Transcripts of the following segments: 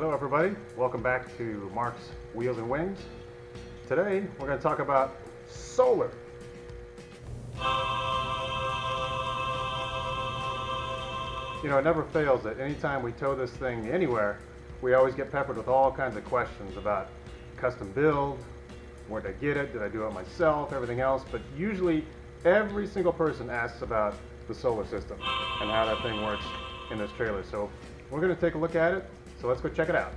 Hello everybody, welcome back to Mark's Wheels and Wings. Today we're going to talk about solar. You know, it never fails that anytime we tow this thing anywhere, we always get peppered with all kinds of questions about custom build, where did I get it, did I do it myself, everything else, but usually every single person asks about the solar system and how that thing works in this trailer. So we're going to take a look at it, so let's go check it out.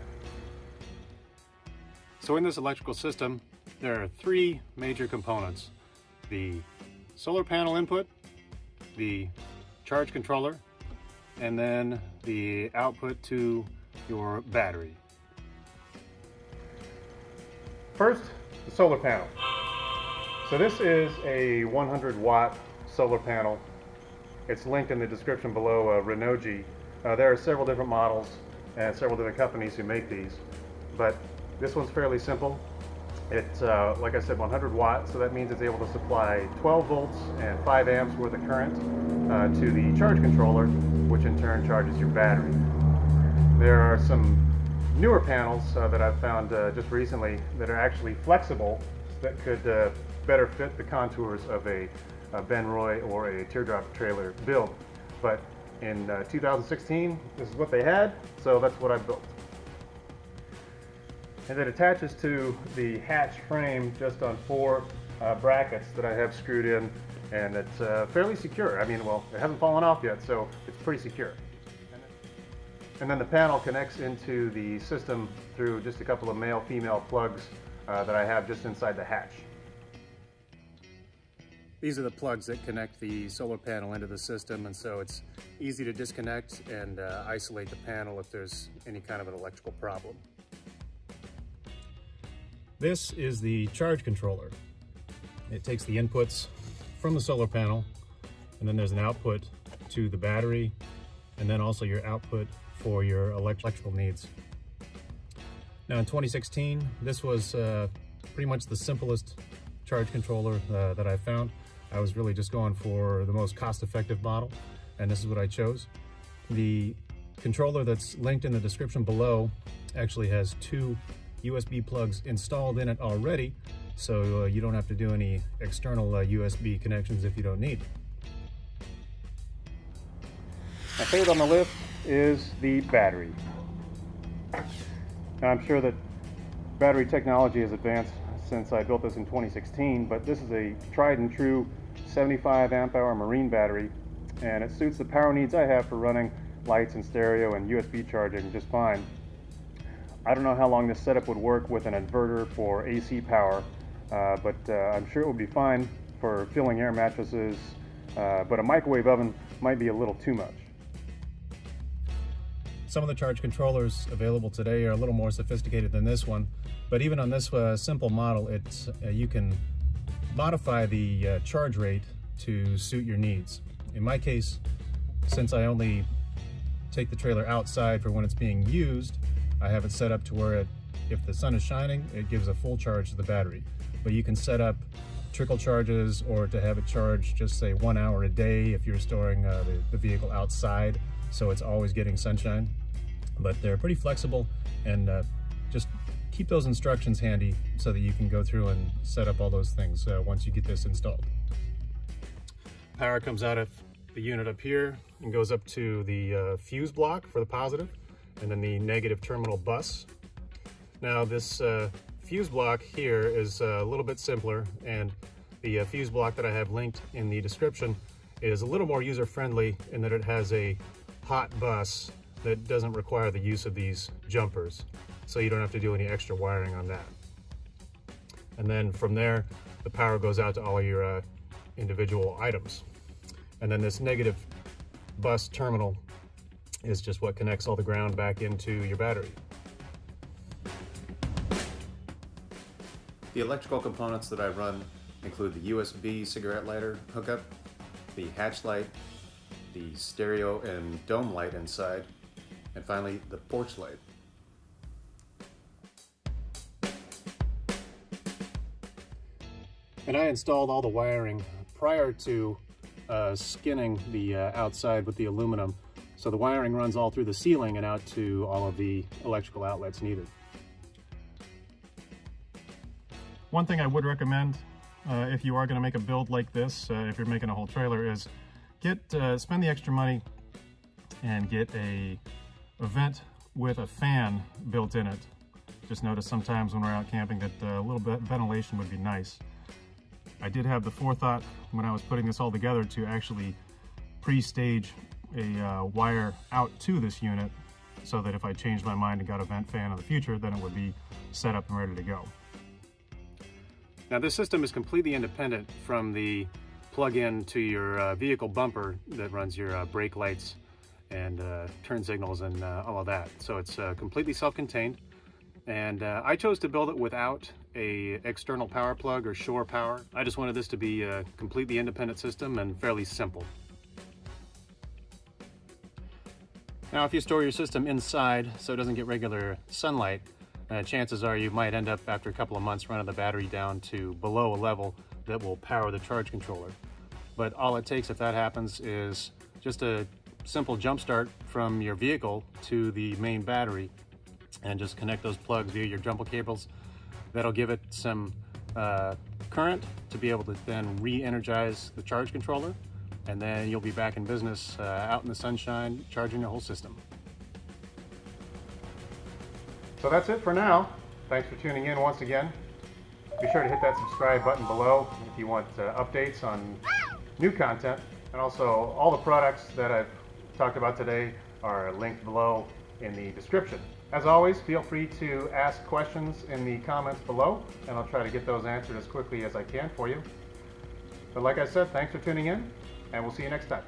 So in this electrical system, there are three major components. The solar panel input, the charge controller, and then the output to your battery. First, the solar panel. So this is a 100 watt solar panel. It's linked in the description below uh, Renogy. Uh, there are several different models and several different companies who make these, but this one's fairly simple. It's, uh, like I said, 100 watts, so that means it's able to supply 12 volts and 5 amps worth of current uh, to the charge controller, which in turn charges your battery. There are some newer panels uh, that I've found uh, just recently that are actually flexible that could uh, better fit the contours of a, a Benroy or a teardrop trailer build. But in uh, 2016, this is what they had, so that's what I built. And it attaches to the hatch frame just on four uh, brackets that I have screwed in, and it's uh, fairly secure. I mean, well, it hasn't fallen off yet, so it's pretty secure. And then the panel connects into the system through just a couple of male-female plugs uh, that I have just inside the hatch. These are the plugs that connect the solar panel into the system and so it's easy to disconnect and uh, isolate the panel if there's any kind of an electrical problem. This is the charge controller. It takes the inputs from the solar panel and then there's an output to the battery and then also your output for your electrical needs. Now in 2016, this was uh, pretty much the simplest charge controller uh, that I found. I was really just going for the most cost-effective model, and this is what I chose. The controller that's linked in the description below actually has two USB plugs installed in it already, so uh, you don't have to do any external USB uh, connections if you don't need. My favorite on the list is the battery. I'm sure that battery technology has advanced since I built this in 2016, but this is a tried and true 75 amp hour marine battery, and it suits the power needs I have for running lights and stereo and USB charging just fine. I don't know how long this setup would work with an inverter for AC power, uh, but uh, I'm sure it would be fine for filling air mattresses, uh, but a microwave oven might be a little too much. Some of the charge controllers available today are a little more sophisticated than this one, but even on this uh, simple model, it's, uh, you can modify the uh, charge rate to suit your needs. In my case, since I only take the trailer outside for when it's being used, I have it set up to where it, if the sun is shining, it gives a full charge to the battery. But you can set up trickle charges or to have it charge just say one hour a day if you're storing uh, the, the vehicle outside so it's always getting sunshine but they're pretty flexible and uh, just keep those instructions handy so that you can go through and set up all those things uh, once you get this installed. Power comes out of the unit up here and goes up to the uh, fuse block for the positive and then the negative terminal bus. Now this uh, fuse block here is uh, a little bit simpler and the uh, fuse block that I have linked in the description is a little more user-friendly in that it has a hot bus that doesn't require the use of these jumpers. So you don't have to do any extra wiring on that. And then from there, the power goes out to all your uh, individual items. And then this negative bus terminal is just what connects all the ground back into your battery. The electrical components that I run include the USB cigarette lighter hookup, the hatch light, the stereo and dome light inside, and finally the porch light. And I installed all the wiring prior to uh, skinning the uh, outside with the aluminum So the wiring runs all through the ceiling and out to all of the electrical outlets needed. One thing I would recommend uh, if you are going to make a build like this, uh, if you're making a whole trailer, is get uh, spend the extra money and get a, a vent with a fan built in it. Just notice sometimes when we're out camping that uh, a little bit ventilation would be nice. I did have the forethought when I was putting this all together to actually pre-stage a uh, wire out to this unit so that if I changed my mind and got a vent fan in the future, then it would be set up and ready to go. Now this system is completely independent from the plug-in to your uh, vehicle bumper that runs your uh, brake lights and uh, turn signals and uh, all of that. So it's uh, completely self-contained. And uh, I chose to build it without a external power plug or shore power. I just wanted this to be a completely independent system and fairly simple. Now, if you store your system inside so it doesn't get regular sunlight, uh, chances are you might end up after a couple of months running the battery down to below a level that will power the charge controller. But all it takes if that happens is just a simple jump start from your vehicle to the main battery and just connect those plugs via your jumper cables. That'll give it some uh, current to be able to then re-energize the charge controller and then you'll be back in business uh, out in the sunshine charging your whole system. So that's it for now. Thanks for tuning in once again. Be sure to hit that subscribe button below if you want uh, updates on new content. And also all the products that I've talked about today are linked below in the description. As always, feel free to ask questions in the comments below, and I'll try to get those answered as quickly as I can for you. But like I said, thanks for tuning in, and we'll see you next time.